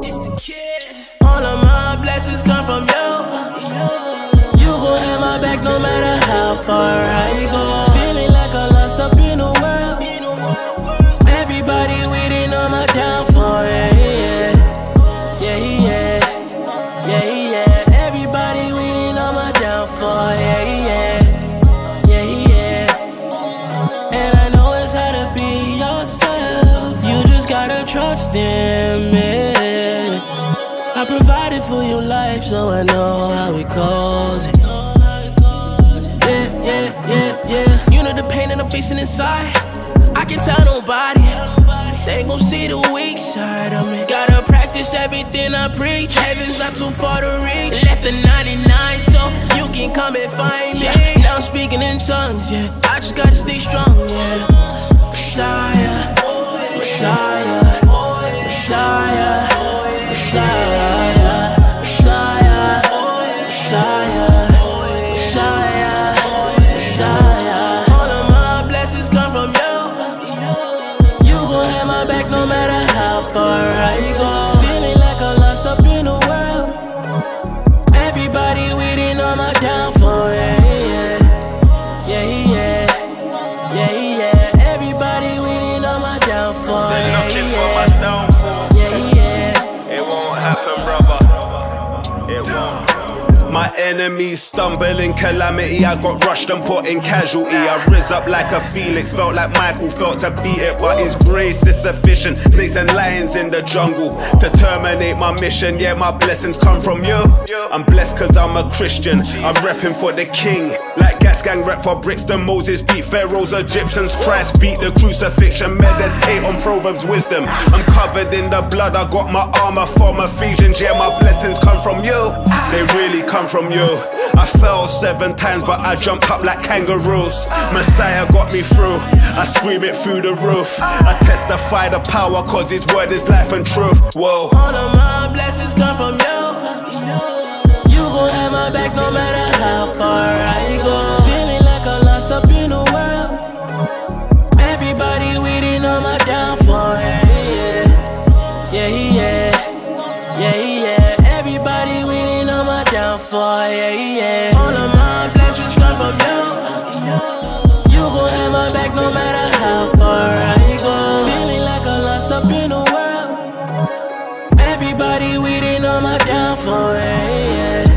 It's the kid. All of my blessings come from no matter how far I go. Feeling like I lost up in the world. Everybody waiting on my downfall. Yeah, yeah, yeah, yeah, yeah, yeah. Everybody waiting on my downfall. Yeah, yeah, yeah, yeah. And I know it's hard to be yourself. You just gotta trust in me. I provided for your life, so I know how it goes. Yeah, yeah, yeah. You know the pain that I'm facing inside. I can tell nobody. They gon' see the weak side of me. Gotta practice everything I preach. Heaven's not too far to reach. Left the 99, so you can come and find me. Now I'm speaking in tongues, yeah. I just gotta stay strong, yeah. Messiah, Messiah, Messiah, Messiah, looking My enemies stumble in calamity. I got rushed and put in casualty. I riz up like a Felix, felt like Michael felt to beat it, but his grace is sufficient. Snakes and lions in the jungle to terminate my mission. Yeah, my blessings come from you. I'm blessed cause I'm a Christian. I'm repping for the king. Like Gas Gang rep for Brixton. Moses beat Pharaoh's Egyptians. Christ beat the crucifixion. Meditate on Proverbs wisdom. I'm covered in the blood. I got my armor from Ephesians. Yeah, my blessings come from you. They really come from you. I fell seven times, but I jumped up like kangaroos. Messiah got me through. I scream it through the roof. I testify the power, cause his word is life and truth. Whoa. All of my blessings come from you. You gon' have my back no matter how far I go. Feeling like I lost up in the world. Everybody waiting on my downfall. Yeah, yeah, yeah, yeah, yeah. Downfall. Yeah, yeah. All of my blessings come from you. You gon' have my back no matter how far I go. Feeling like I'm lost up in the world. Everybody waiting on my downfall. Yeah, yeah.